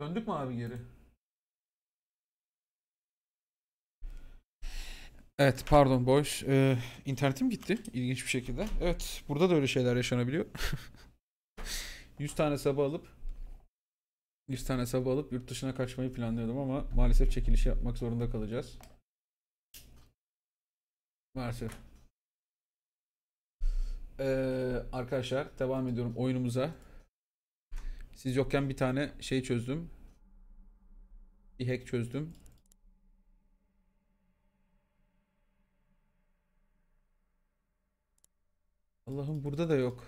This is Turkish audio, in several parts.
Döndük mü abi geri? Evet pardon boş. Ee, internetim gitti ilginç bir şekilde. Evet burada da öyle şeyler yaşanabiliyor. 100 tane sabah alıp 100 tane sabah alıp yurt dışına kaçmayı planlıyordum ama maalesef çekiliş yapmak zorunda kalacağız. Maalesef. Ee, arkadaşlar devam ediyorum oyunumuza. Siz yokken bir tane şey çözdüm. Bir hack çözdüm. Allah'ım burada da yok.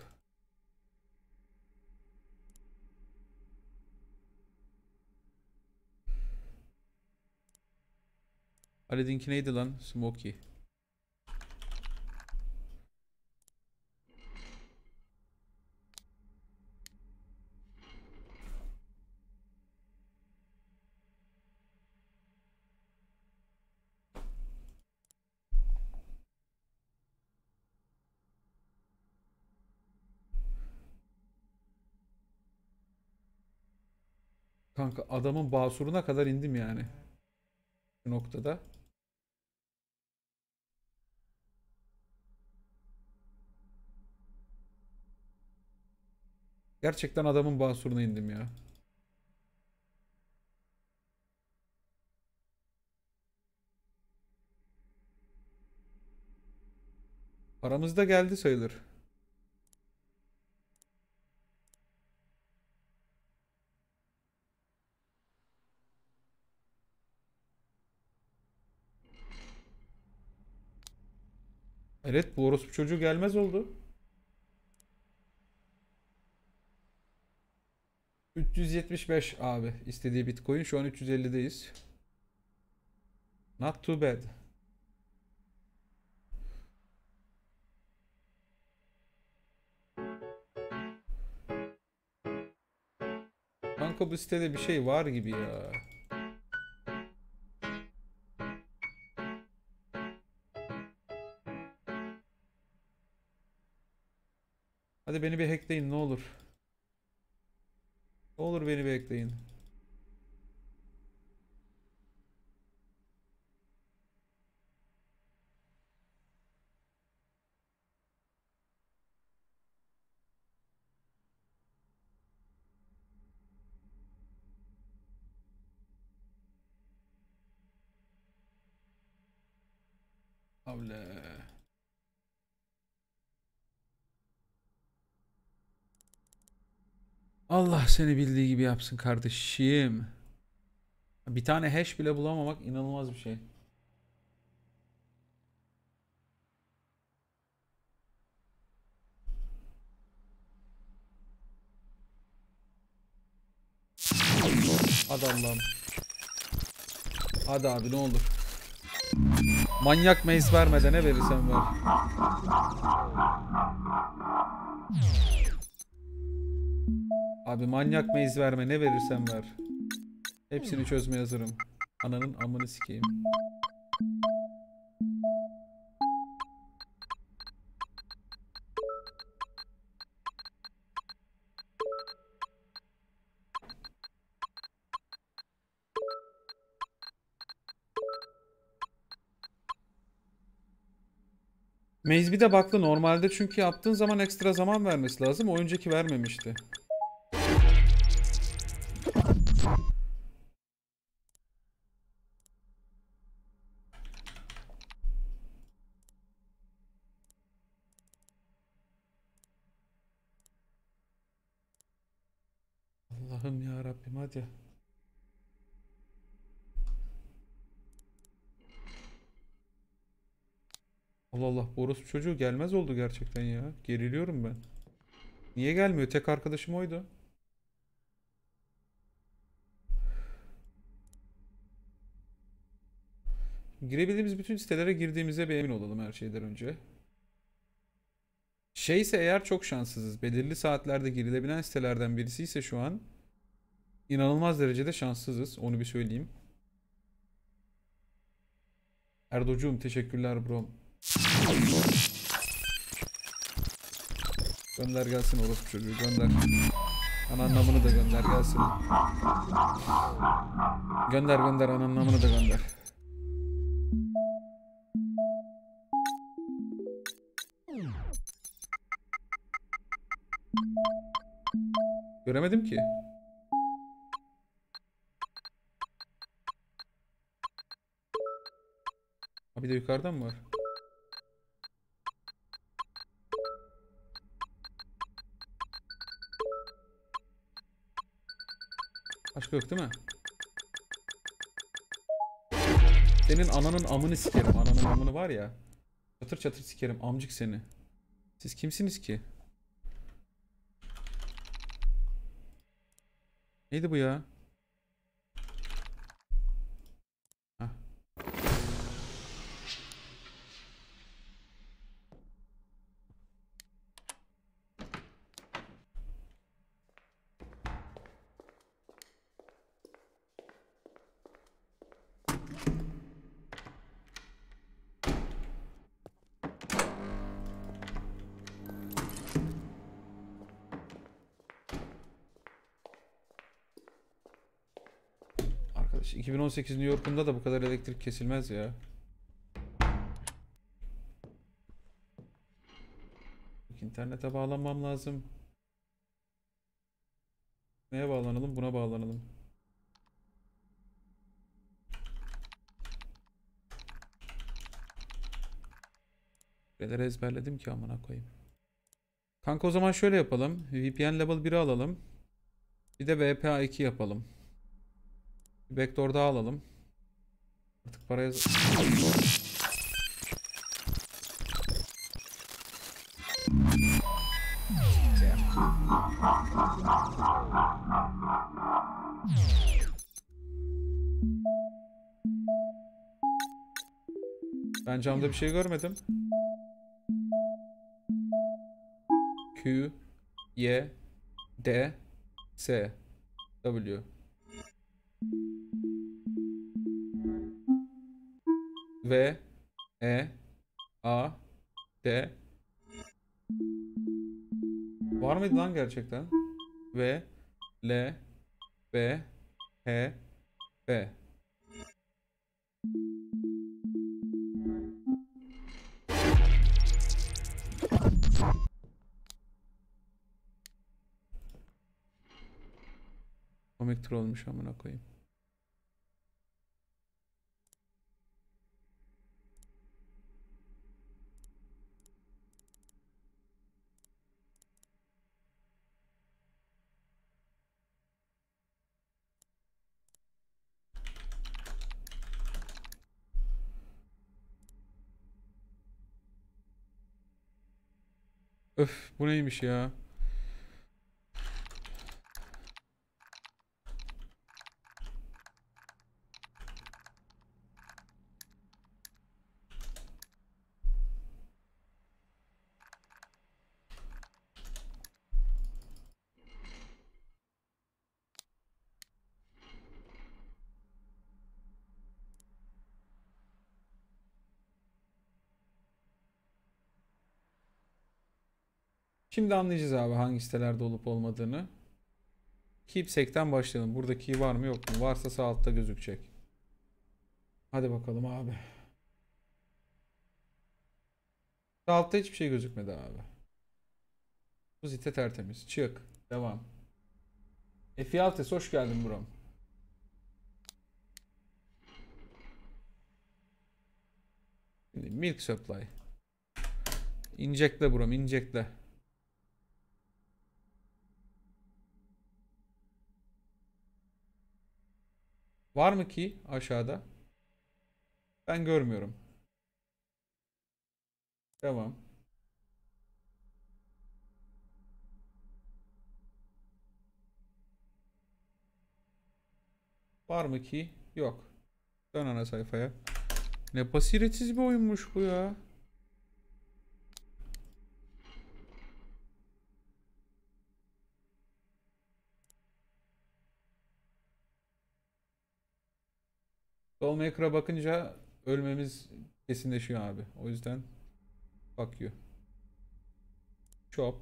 Ali'dinki neydi lan? Smokey. Kanka adamın basuruna kadar indim yani. Bu noktada. Gerçekten adamın basuruna indim ya. Paramız da geldi sayılır. Evet bu orospu çocuğu gelmez oldu. 375 abi istediği bitcoin şu an 350'deyiz. Not too bad. Kanka bu sitede bir şey var gibi ya. Hadi beni bir hackleyin ne olur. Ne olur beni bir hackleyin. Havle. Allah seni bildiği gibi yapsın kardeşim. Bir tane hash bile bulamamak inanılmaz bir şey. Hadi Allah'ım. Hadi abi ne olur. Manyak maze vermeden ne verirsen ver. Abi manyak maze verme ne verirsen ver. Hepsini çözmeye hazırım. Ananın amını sikeyim. Maze bir de baktı normalde çünkü yaptığın zaman ekstra zaman vermesi lazım. O önceki vermemişti. Orospu çocuğu gelmez oldu gerçekten ya. Geriliyorum ben. Niye gelmiyor? Tek arkadaşım oydu. Girebildiğimiz bütün sitelere girdiğimize bir emin olalım her şeyden önce. Şeyse eğer çok şanssızız. Belirli saatlerde girilebilen sitelerden birisi ise şu an inanılmaz derecede şanssızız. Onu bir söyleyeyim. Erdocuğum teşekkürler bro. Gönder gelsin orospu çocuğu gönder. Ananın namını da gönder gelsin. Gönder gönder ananın namını da gönder. Göremedim ki. Ha bir de yukarıdan mı var? Başka yok değil mi? Senin ananın amını sikerim. Ananın amını var ya. Çatır çatır sikerim. Amcık seni. Siz kimsiniz ki? Neydi bu ya? Hah. Arkadaş 2018 New York'unda da bu kadar elektrik kesilmez ya. İnternete bağlanmam lazım. Neye bağlanalım? Buna bağlanalım. Neleri ezberledim ki amına koyayım. Kanka o zaman şöyle yapalım. VPN level 1'i alalım. Bir de VPA 2 yapalım. Bir backdoor daha alalım. Artık paraya... Ben camda bir şey görmedim. Q Y D S W V E A D Var mıydı lan gerçekten? V L B H B Komik trollmüş amına koyayım. Öf bu neymiş ya? Şimdi anlayacağız abi hangi sitelerde olup olmadığını. Keepsake'ten başlayalım. Burada key var mı yok mu? Varsa sağ altta gözükecek. Hadi bakalım abi. Sağ altta hiçbir şey gözükmedi abi. Bu site tertemiz. Çık. Devam. Efialtes hoş geldin buram. Şimdi milk supply. İnjekle buram, injekle. Var mı ki aşağıda? Ben görmüyorum. Devam. Var mı ki? Yok. Dön ana sayfaya. Ne basiretsiz bir oyunmuş bu ya. Soulmaker'a bakınca ölmemiz kesinleşiyor abi. O yüzden fuck you. Chop.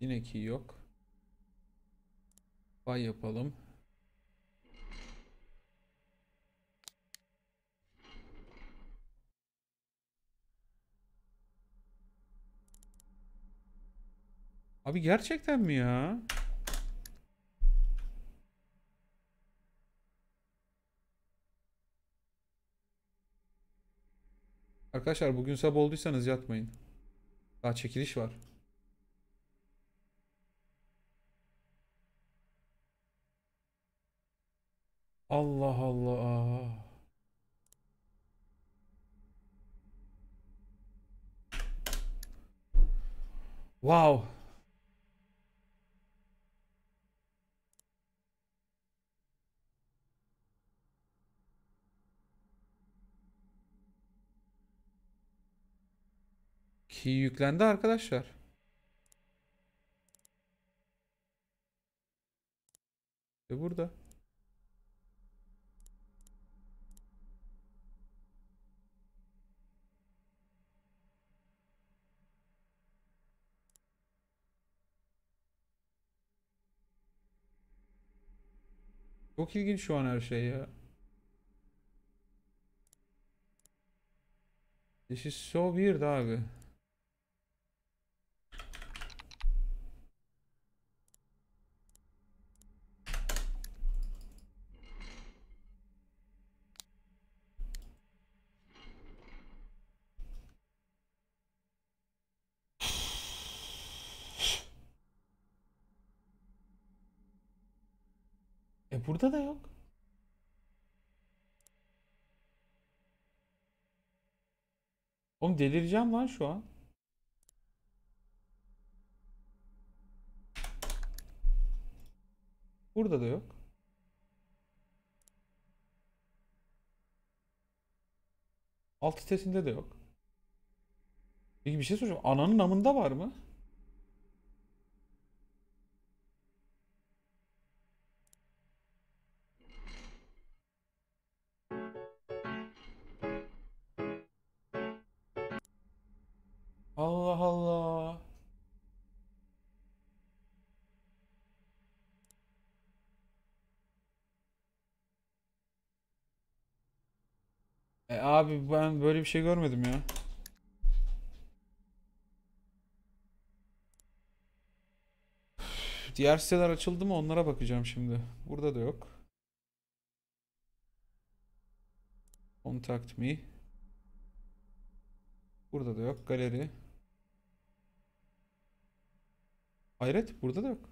Yine ki yok. Pay yapalım. Abi gerçekten mi ya? Arkadaşlar bugün sab olduysanız yatmayın. Daha çekiliş var. Allah Allah. Wow. Key yüklendi arkadaşlar. Ve burada. Çok ilginç şu an her şey ya. This is so weird abi. Burada da yok. Oğlum delireceğim lan şu an. Burada da yok. Alt sitesinde de yok. Peki bir şey soracağım. Ananın namında var mı? Abi ben böyle bir şey görmedim ya. Diğer siteler açıldı mı onlara bakacağım şimdi. Burada da yok. Contact me. Burada da yok. Galeri. Hayret burada da yok.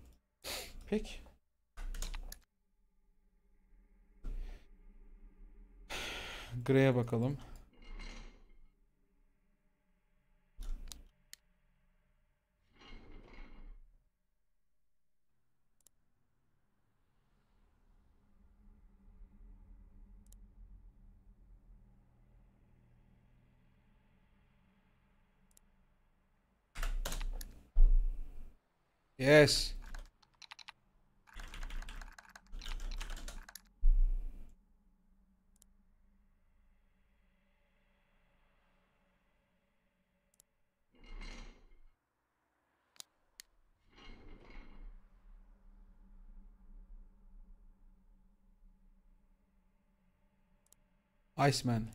Peki. Grey'e bakalım. Yes. Iceman.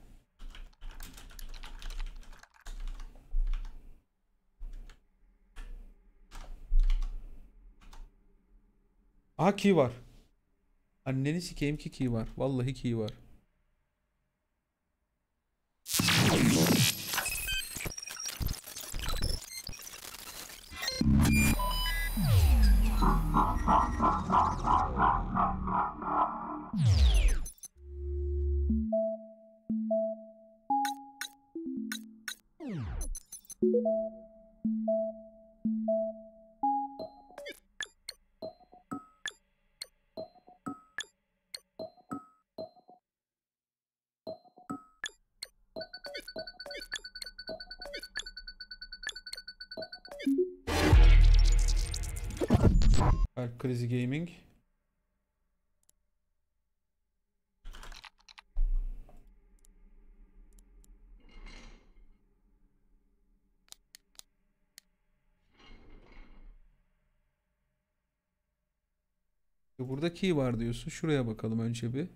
Aha key var. Anneni sikeyim ki key var. Vallahi key var. Crazy Gaming. Burada key var diyorsun. Şuraya bakalım önce bir.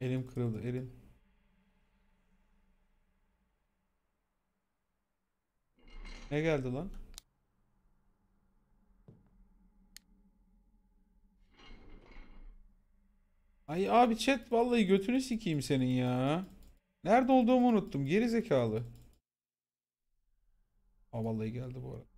Elim kırıldı. Elim. Ne geldi lan? Ay abi chat vallahi götünü sikeyim senin ya. Nerede olduğumu unuttum. Geri zekalı. Aa vallahi geldi bu arada.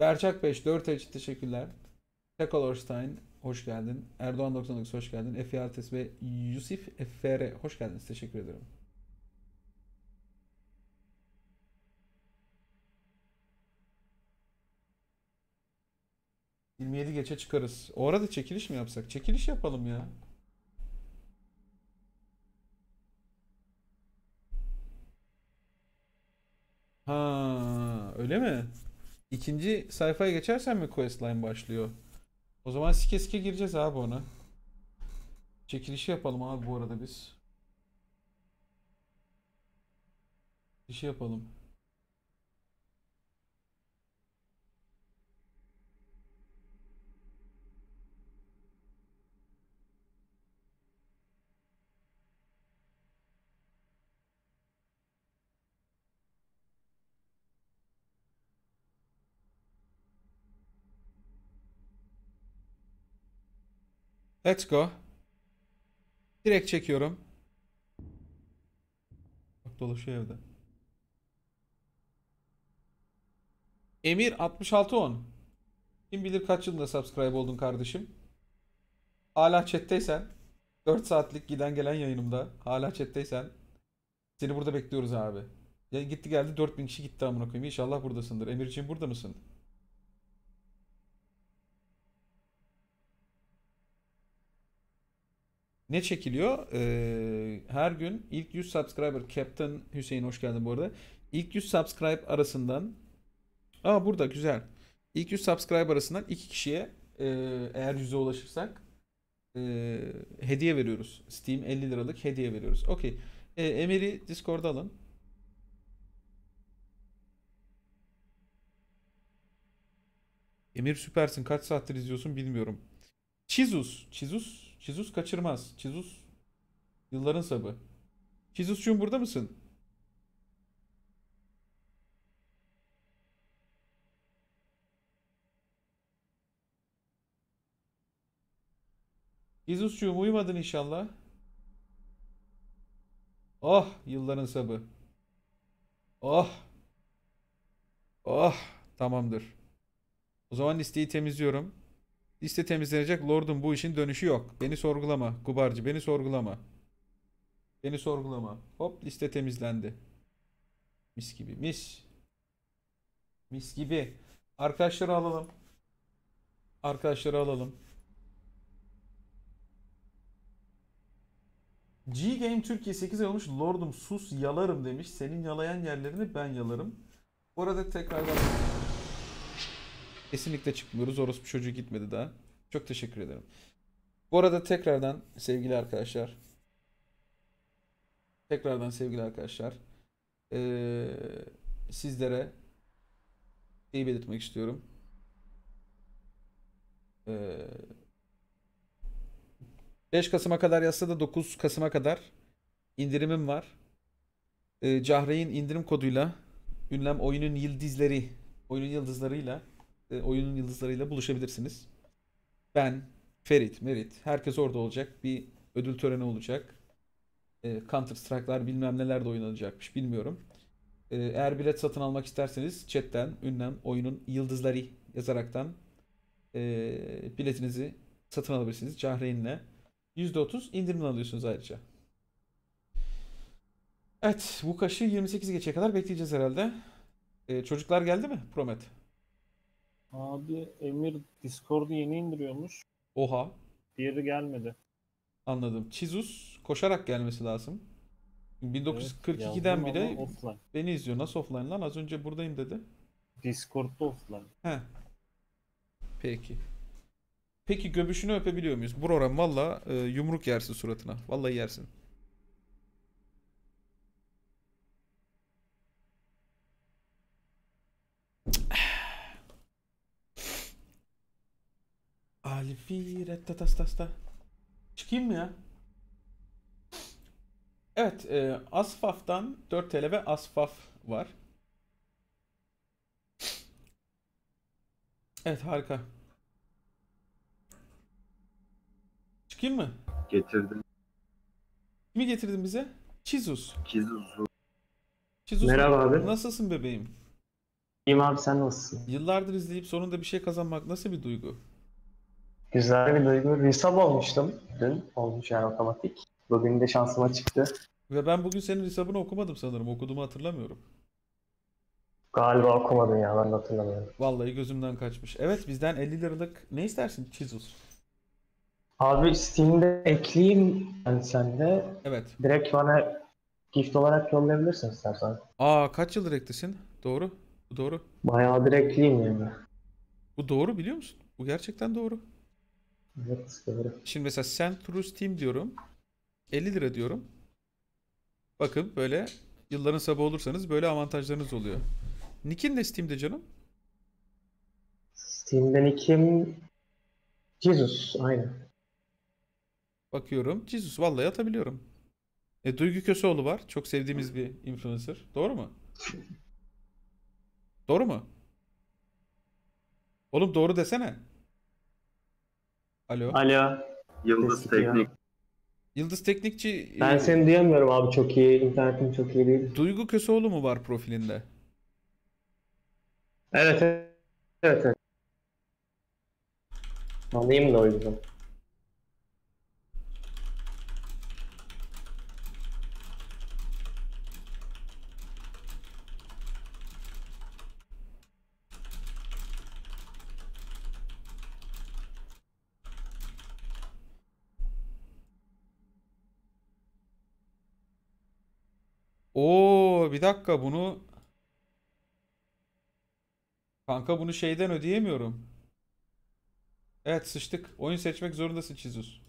Berçak 5 4 ay için teşekkürler. Tekol Orstein hoş geldin. Erdoğan 99 hoş geldin. Efe Altes ve Yusuf FR hoş geldiniz. Teşekkür ederim. ...27 geçe çıkarız. O arada çekiliş mi yapsak? Çekiliş yapalım ya. Ha, öyle mi? İkinci sayfaya geçersen mi questline başlıyor? O zaman sike sike gireceğiz abi ona. Çekilişi yapalım abi bu arada biz. Çekilişi yapalım. Let's go. Direkt çekiyorum. Bak dolaşıyor evde. Emir 6610. Kim bilir kaç yılında subscribe oldun kardeşim. Hala chat'teysen 4 saatlik giden gelen yayınımda hala chat'teysen seni burada bekliyoruz abi. Ya gitti geldi 4000 kişi gitti amına koyayım. İnşallah buradasındır. Emirciğim burada mısın? Ne çekiliyor? Ee, her gün ilk 100 subscriber Captain Hüseyin hoş geldin bu arada. İlk 100 subscribe arasından Aa burada güzel. İlk 100 subscribe arasından iki kişiye e, eğer 100'e ulaşırsak e, hediye veriyoruz. Steam 50 liralık hediye veriyoruz. Okey. E, Emir'i Discord'a alın. Emir süpersin. Kaç saattir izliyorsun bilmiyorum. Çizus. Çizus. Çizus kaçırmaz. Çizus yılların sabı. Çizusçuğum burada mısın? Çizusçuğum uyumadın inşallah. Oh yılların sabı. Oh. Oh tamamdır. O zaman listeyi temizliyorum. Liste temizlenecek. Lord'un bu işin dönüşü yok. Beni sorgulama. Gubarcı beni sorgulama. Beni sorgulama. Hop liste temizlendi. Mis gibi. Mis. Mis gibi. Arkadaşları alalım. Arkadaşları alalım. G Game Türkiye 8 ay olmuş. Lordum sus yalarım demiş. Senin yalayan yerlerini ben yalarım. Bu arada tekrardan Kesinlikle çıkmıyoruz. Orospu çocuğu gitmedi daha. Çok teşekkür ederim. Bu arada tekrardan sevgili arkadaşlar. Tekrardan sevgili arkadaşlar. Ee, sizlere iyi belirtmek istiyorum. Ee, 5 Kasım'a kadar yazsa da 9 Kasım'a kadar indirimim var. Ee, Cahreyn indirim koduyla ünlem oyunun yıldızları oyunun yıldızlarıyla e, oyunun yıldızlarıyla buluşabilirsiniz. Ben, Ferit, Merit herkes orada olacak. Bir ödül töreni olacak. E, Counter Strike'lar bilmem neler de oynanacakmış bilmiyorum. E, eğer bilet satın almak isterseniz chatten ünlem oyunun yıldızları yazaraktan e, biletinizi satın alabilirsiniz Cahreyn'le. %30 indirimli alıyorsunuz ayrıca. Evet, bu kaşı 28 geçe kadar bekleyeceğiz herhalde. E, çocuklar geldi mi? Promet. Abi Emir Discord'u yeni indiriyormuş. Oha. Diğeri gelmedi. Anladım. Çizus koşarak gelmesi lazım. Evet, 1942'den yazdım bile offline. beni izliyor. Nasıl offline lan? Az önce buradayım dedi. Discord'da offline. He. Peki. Peki göbüşünü öpebiliyor muyuz? Buram valla e, yumruk yersin suratına. Vallahi yersin. Alfire tatastasta. Çıkayım mı ya? Evet, e, Asfaf'tan 4 TL ve Asfaf var. Evet, harika. Çıkayım mı? Getirdim Kimi getirdin bize? Çizus. Kizuzu. Çizus Merhaba abi. nasılsın bebeğim? İyiyim abi sen nasılsın? Yıllardır izleyip sonunda bir şey kazanmak nasıl bir duygu? Güzel bir duygu. Resub olmuştum dün. Olmuş yani otomatik. Bugün de şansıma çıktı. Ve ben bugün senin hesabını okumadım sanırım. Okuduğumu hatırlamıyorum. Galiba okumadın ya ben de hatırlamıyorum. Vallahi gözümden kaçmış. Evet bizden 50 liralık ne istersin Çizus? Abi Steam'de ekleyeyim ben sende. Evet. Direkt bana gift olarak yollayabilirsin istersen. Aa kaç yıldır ektesin? Doğru. Bu doğru. Bayağı direkt ekleyeyim yani. Bu doğru biliyor musun? Bu gerçekten doğru. Şimdi mesela Send Through Steam diyorum. 50 lira diyorum. Bakın böyle yılların sabı olursanız böyle avantajlarınız oluyor. Nick'in de Steam'de canım. Steam'den kim? Jesus aynı. Bakıyorum. Jesus vallahi atabiliyorum. E, Duygu Köseoğlu var. Çok sevdiğimiz bir influencer. Doğru mu? Doğru mu? Oğlum doğru desene. Alo. Alo. Yıldız ya. Teknik. Yıldız Teknikçi Ben e, seni duyamıyorum abi çok iyi. İnternetim çok iyi değil. Duygu Köseoğlu mu var profilinde? Evet evet. Evet. Alayım da o yüzden. Bir dakika bunu Kanka bunu şeyden ödeyemiyorum. Evet sıçtık. Oyun seçmek zorundasın Çizus.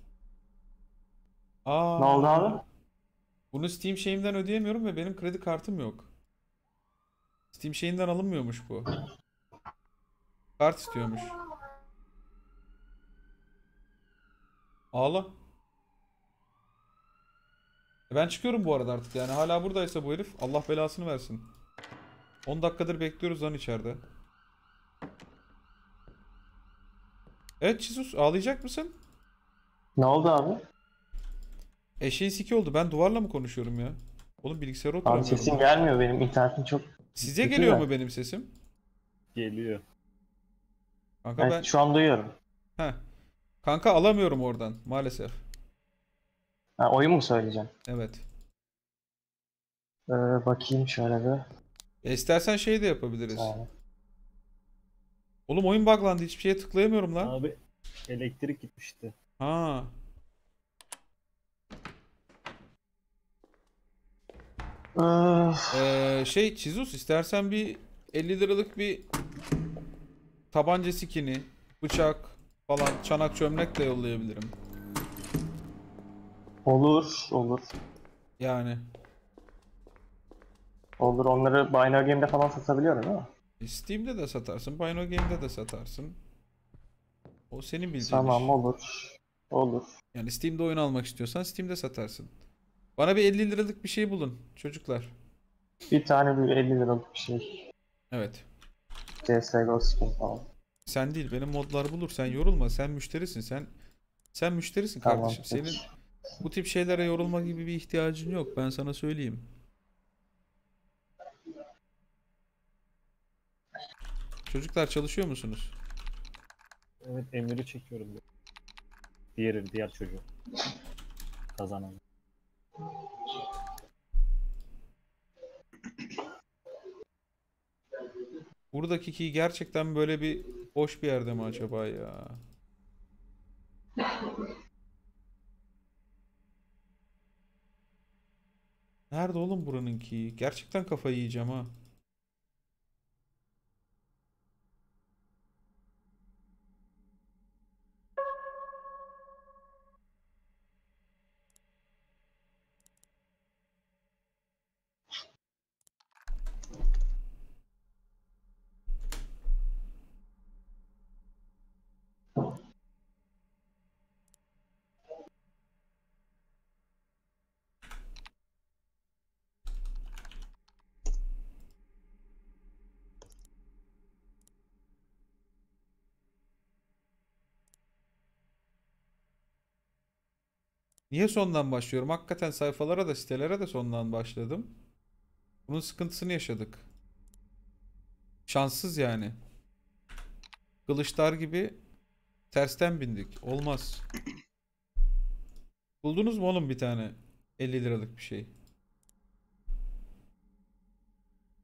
Aa. Ne oldu abi? Bunu Steam şeyimden ödeyemiyorum ve benim kredi kartım yok. Steam şeyinden alınmıyormuş bu. Kart istiyormuş. Ağla. E Ben çıkıyorum bu arada artık yani hala buradaysa bu herif Allah belasını versin. 10 dakikadır bekliyoruz lan içeride. Evet Çizus ağlayacak mısın? Ne oldu abi? Eşeğin siki oldu. Ben duvarla mı konuşuyorum ya? Oğlum bilgisayara Abi oturamıyorum. sesim gelmiyor benim. internetim çok... Size kötü geliyor ya. mu benim sesim? Geliyor. Kanka Ben ben... şu an duyuyorum. Heh. Kanka alamıyorum oradan maalesef. Ha, oyun mu söyleyeceğim? Evet. Ee, bakayım şöyle bir. E istersen şey de yapabiliriz. Saniye. Oğlum oyun buglandı. Hiçbir şeye tıklayamıyorum lan. Abi elektrik gitmişti. Ha. Ee, şey Çizus istersen bir 50 liralık bir tabanca skini, bıçak falan, çanak çömlek de yollayabilirim. Olur, olur. Yani. Olur. Onları Binary Game'de falan satabiliyorum değil mi? Steam'de de satarsın, Bino Game'de de satarsın. O senin bildiğin Tamam iş. olur. Olur. Yani Steam'de oyun almak istiyorsan Steam'de satarsın. Bana bir 50 liralık bir şey bulun çocuklar. Bir tane bir 50 liralık bir şey. Evet. CSGO skin falan. Sen değil benim modlar bulur. Sen yorulma. Sen müşterisin. Sen sen müşterisin Tamam, kardeşim. peki. Senin bu tip şeylere yorulma gibi bir ihtiyacın yok. Ben sana söyleyeyim. Çocuklar çalışıyor musunuz? Evet Emir'i çekiyorum. ben. Diğeri diğer çocuğu. Kazanan. Buradaki key gerçekten böyle bir boş bir yerde mi acaba ya? Nerede oğlum buranın key? Gerçekten kafayı yiyeceğim ha. Niye sondan başlıyorum? Hakikaten sayfalara da sitelere de sondan başladım. Bunun sıkıntısını yaşadık. Şanssız yani. Kılıçlar gibi tersten bindik. Olmaz. Buldunuz mu oğlum bir tane 50 liralık bir şey?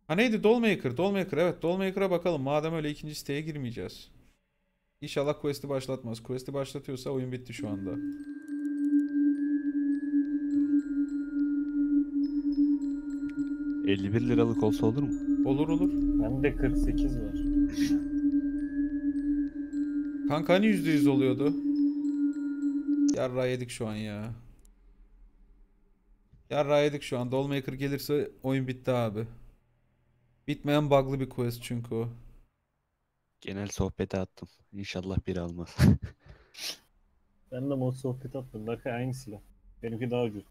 Ha neydi? Dollmaker. Dollmaker. Evet Dollmaker'a bakalım. Madem öyle ikinci siteye girmeyeceğiz. İnşallah quest'i başlatmaz. Quest'i başlatıyorsa oyun bitti şu anda. 51 liralık olsa olur mu? Olur olur. Bende 48 var. Kanka hani %100 oluyordu? Yarra yedik şu an ya. Yarra yedik şu an. Dollmaker gelirse oyun bitti abi. Bitmeyen bug'lı bir quest çünkü o. Genel sohbete attım. İnşallah biri almaz. Ben de mod sohbet attım. Berkay aynı silah. Benimki daha ucuz.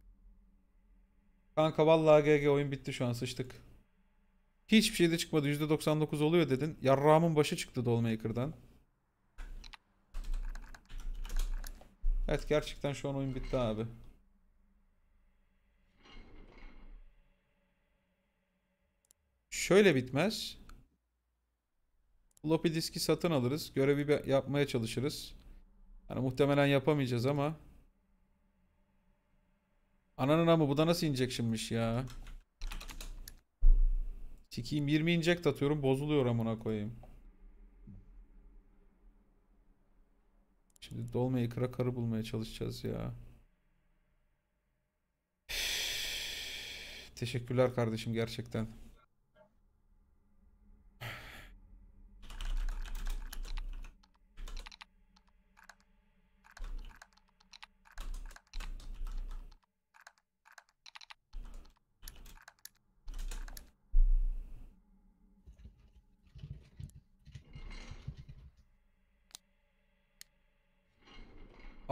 Kanka vallahi GG oyun bitti şu an sıçtık. Hiçbir şey de çıkmadı. %99 oluyor dedin. Yarrağımın başı çıktı Dollmaker'dan. Evet gerçekten şu an oyun bitti abi. Şöyle bitmez. Floppy diski satın alırız. Görevi yapmaya çalışırız. Yani muhtemelen yapamayacağız ama. Ananın ama bu da nasıl injection'mış ya? Sikiyim 20 inject atıyorum bozuluyor amına koyayım. Şimdi Dollmaker'a karı bulmaya çalışacağız ya. Teşekkürler kardeşim gerçekten.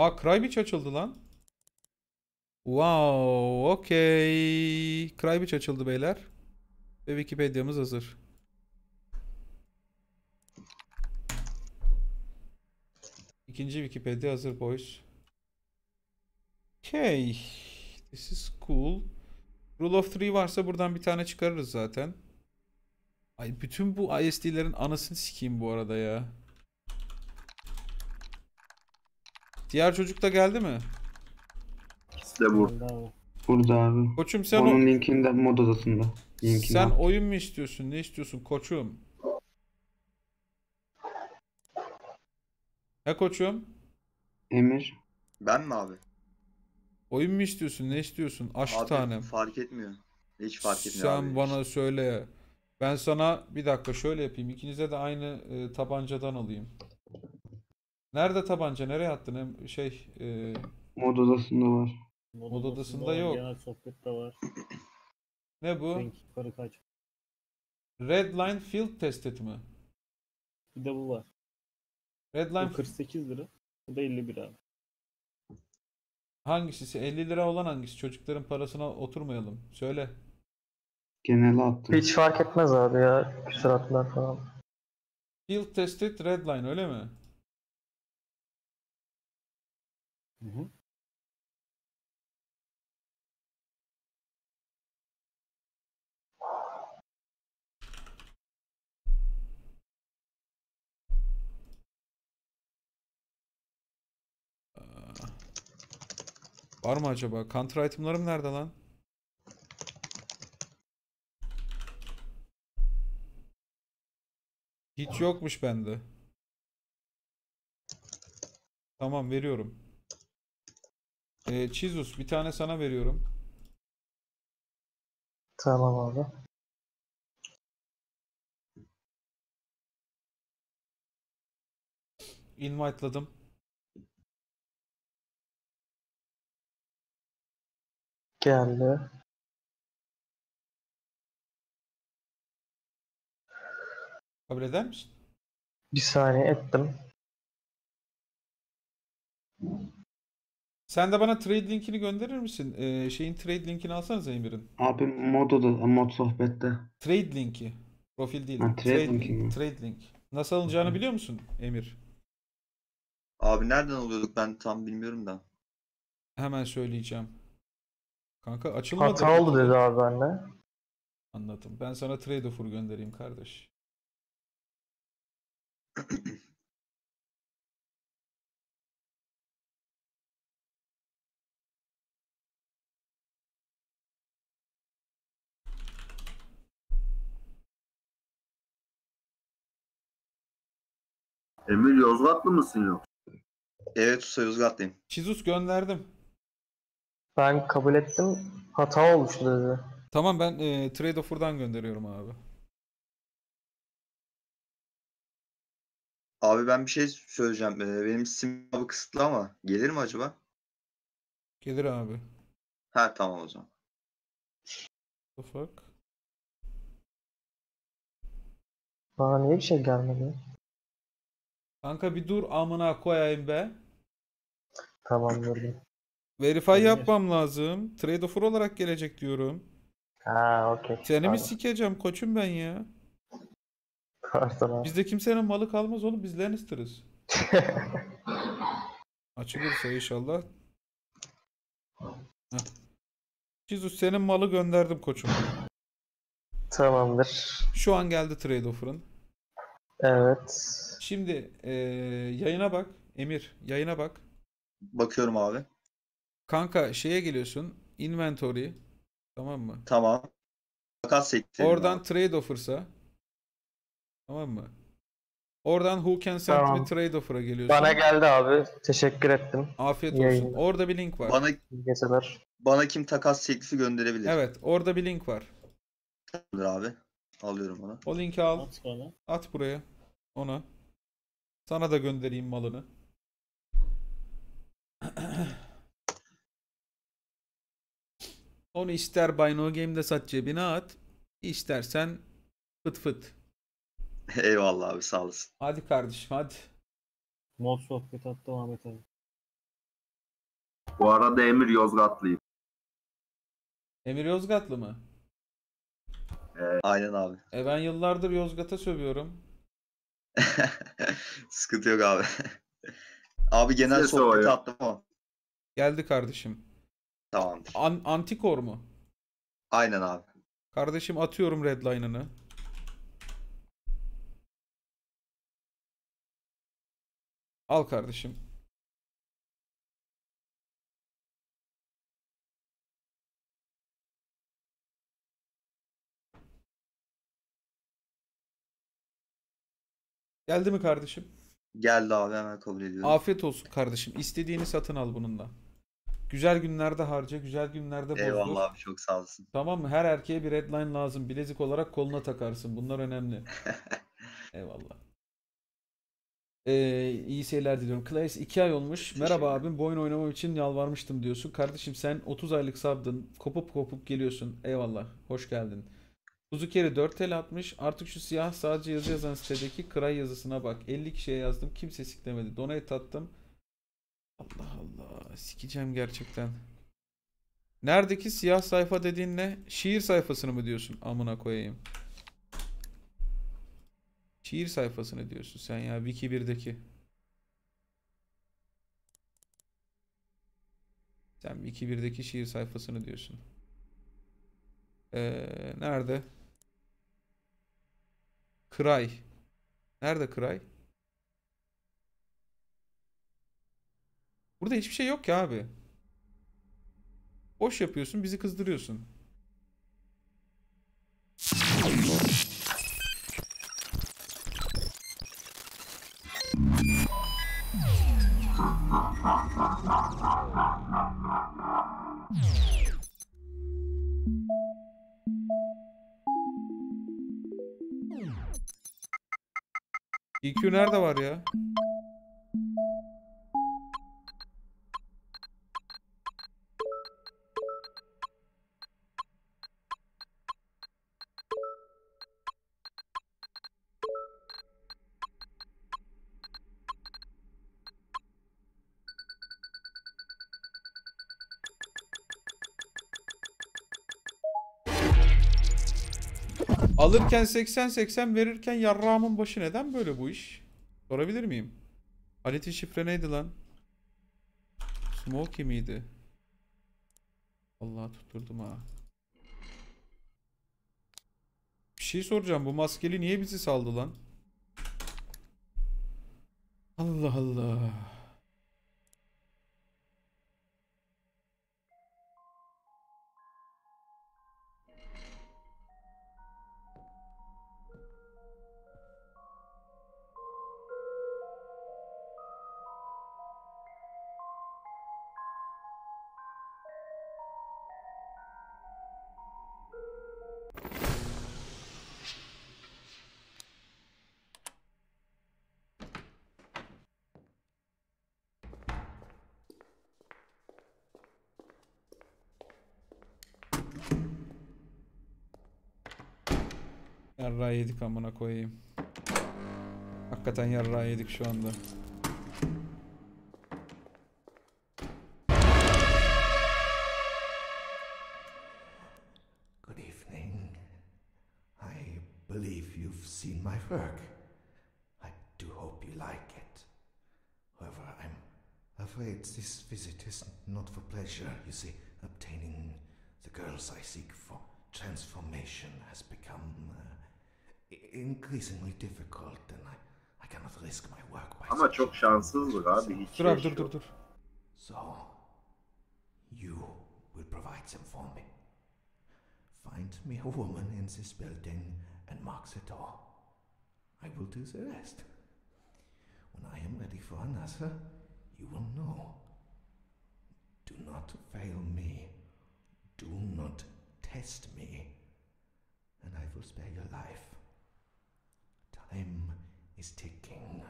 Aa Crybeach açıldı lan. Wow, okey. Crybeach açıldı beyler. Ve Wikipedia'mız hazır. İkinci Wikipedia hazır boys. Okay. This is cool. Rule of Three varsa buradan bir tane çıkarırız zaten. Ay bütün bu ISD'lerin anasını sikeyim bu arada ya. Diğer çocuk da geldi mi? İkisi de bu. Ben daha Burada abi. Koçum sen Onun o linkinde mod odasında. Linkinde. sen oyun mu istiyorsun? Ne istiyorsun koçum? He koçum? Emir. Ben mi abi? Oyun mu istiyorsun? Ne istiyorsun? Aç Abi tanem. fark etmiyor. Hiç fark etmiyor Sen abi. bana söyle. Ben sana bir dakika şöyle yapayım. İkinize de aynı e, tabancadan alayım. Nerede tabanca? Nereye attın? Hem şey e, Mod odasında var. mod odasında var, yok. Genel sohbette var. ne bu? Renk yukarı kaç. Red Line Field Tested mi? Bir de bu var. Redline Bu 48 lira. Bu da 51 abi. hangisi? 50 lira olan hangisi? Çocukların parasına oturmayalım. Söyle. Genele attım. Hiç fark etmez abi ya. Küsuratlar falan. Field tested Redline öyle mi? Var mı acaba? Counter itemlarım nerede lan? Hiç yokmuş bende. Tamam veriyorum. Ee, Çizus bir tane sana veriyorum. Tamam abi. Invite'ladım. Geldi. Kabul eder misin? Bir saniye ettim. Sen de bana trade linkini gönderir misin? Ee, şeyin trade linkini alsanız Emir'in. Abi mod oda, mod sohbette. Trade linki. Profil değil. Ha, trade trade linki link. mi? Trade link. Nasıl alınacağını biliyor musun Emir? Abi nereden alıyorduk ben tam bilmiyorum da. Hemen söyleyeceğim. Kanka açılmadı. Hata oldu dedi abi bende. Anladım. Ben sana trade offer göndereyim kardeş. Emir Yozgatlı mısın yok? Evet Usta Yozgatlıyım. Çizus gönderdim. Ben kabul ettim. Hata olmuştu dedi. Tamam ben e, trade offer'dan gönderiyorum abi. Abi ben bir şey söyleyeceğim. Ee, benim sim abi kısıtlı ama gelir mi acaba? Gelir abi. Ha tamam o zaman. The fuck? Bana niye bir şey gelmedi? Kanka bir dur amına koyayım be. Tamam gördüm. Verify Emir. yapmam lazım. Trade offer olarak gelecek diyorum. Ha okey. Seni mi Pardon. sikeceğim koçum ben ya? Pardon abi. Bizde kimsenin malı kalmaz oğlum biz Lannister'ız. Açılırsa inşallah. Heh. Jesus senin malı gönderdim koçum. Tamamdır. Şu an geldi trade offer'ın. Evet. Şimdi eee, yayına bak. Emir yayına bak. Bakıyorum abi. Kanka şeye geliyorsun. Inventory. Tamam mı? Tamam. Takas sekti. Oradan trade offer'sa. Tamam mı? Oradan who can send me Tamam. trade offer'a geliyorsun. Bana geldi abi. Teşekkür ettim. Afiyet olsun. yayınlar. Orada bir link var. Bana geceler. bana kim takas teklifi gönderebilir? Evet, orada bir link var. Tamamdır abi. Alıyorum onu. O linki al, At bana. at buraya. Ona. Sana da göndereyim malını. Onu ister Buy No Game'de sat cebine at. İstersen fıt fıt. Eyvallah abi sağ olasın. Hadi kardeşim hadi. Mod sohbet attı Ahmet abi. Bu arada Emir Yozgatlıyım. Emir Yozgatlı mı? Aynen abi. E ben yıllardır Yozgat'a sövüyorum. Sıkıntı yok abi. abi genel sohbeti attım ama. Geldi kardeşim. Tamamdır. An Antikor mu? Aynen abi. Kardeşim atıyorum redline'ını. Al kardeşim. Geldi mi kardeşim? Geldi abi hemen kabul ediyorum. Afiyet olsun kardeşim. İstediğini satın al bununla. Güzel günlerde harca, güzel günlerde bozdur. Eyvallah abi çok sağ olasın. Tamam mı? Her erkeğe bir redline lazım. Bilezik olarak koluna takarsın. Bunlar önemli. Eyvallah. Ee, iyi seyirler diliyorum. Clays 2 ay olmuş. Merhaba abim. Bu oyun oynamam için yalvarmıştım diyorsun. Kardeşim sen 30 aylık sabdın. Kopup kopup geliyorsun. Eyvallah. Hoş geldin. Kuzu kere 4 TL atmış. Artık şu siyah sadece yazı yazan sitedeki kray yazısına bak. 50 kişiye yazdım. Kimse siklemedi. Donate attım. Allah Allah. Sikeceğim gerçekten. Neredeki siyah sayfa dediğin ne? Şiir sayfasını mı diyorsun? Amına koyayım. Şiir sayfasını diyorsun sen ya. Wiki 1'deki. Sen Wiki 1'deki şiir sayfasını diyorsun. Ee, nerede? Kray. Nerede Kray? Burada hiçbir şey yok ki abi. Boş yapıyorsun, bizi kızdırıyorsun. EQ nerede var ya? Alırken 80-80 verirken yarrağımın başı neden böyle bu iş? Sorabilir miyim? Halit'in şifre neydi lan? Smokey miydi? Allah tutturdum ha. Bir şey soracağım. Bu maskeli niye bizi saldı lan? Allah Allah. Yedik amına koyayım. Hakikaten yarrağı yedik şu anda. Good evening. I believe you've seen my work. I do hope you like it. However, I'm afraid this visit is not for pleasure. You see, obtaining the girls I seek for transformation has become uh, increasingly difficult, and I, I cannot risk my work by Ama such çok şanssızlık abi. Hiç Dur abi dur dur dur. So, you will provide some for me. Find me a woman in this building and mark the door. I will do the rest. When I am ready for another, you will know. Do not fail me. Do not test me. And I will spare your life. Time is ticking.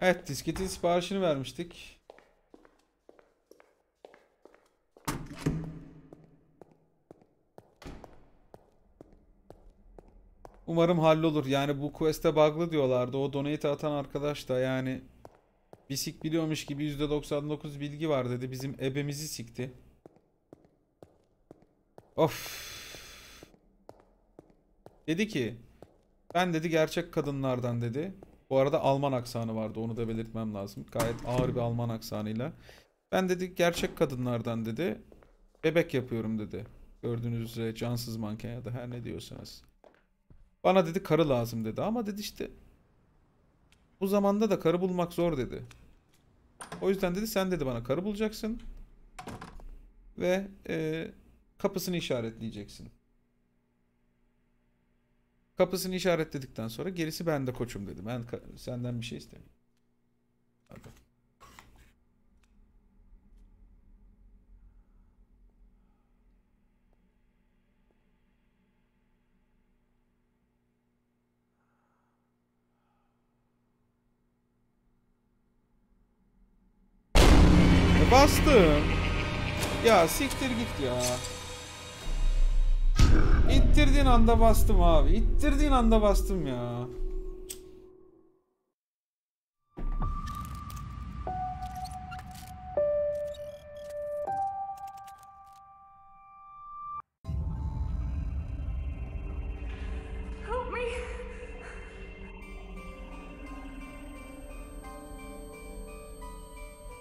Evet disketin siparişini vermiştik. Umarım hallolur. Yani bu quest'e bug'lı diyorlardı. O donate atan arkadaş da yani bir sik biliyormuş gibi %99 bilgi var dedi. Bizim ebemizi sikti. Of. Dedi ki ben dedi gerçek kadınlardan dedi. Bu arada Alman aksanı vardı onu da belirtmem lazım. Gayet ağır bir Alman aksanıyla. Ben dedi gerçek kadınlardan dedi. Bebek yapıyorum dedi. Gördüğünüz üzere cansız manken ya da her ne diyorsanız. Bana dedi karı lazım dedi ama dedi işte bu zamanda da karı bulmak zor dedi. O yüzden dedi sen dedi bana karı bulacaksın ve e, kapısını işaretleyeceksin. Kapısını işaretledikten sonra gerisi bende koçum dedi. Ben senden bir şey istemiyorum. Hadi. E bastım. Ya siktir git ya. İttirdiğin anda bastım abi. İttirdiğin anda bastım ya.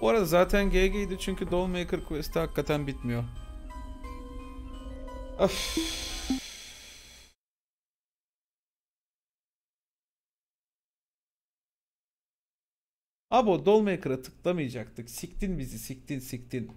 Bu arada zaten GG'ydi çünkü Dollmaker quest'i hakikaten bitmiyor. Öf. Abo Dollmaker'a tıklamayacaktık. Siktin bizi, siktin, siktin.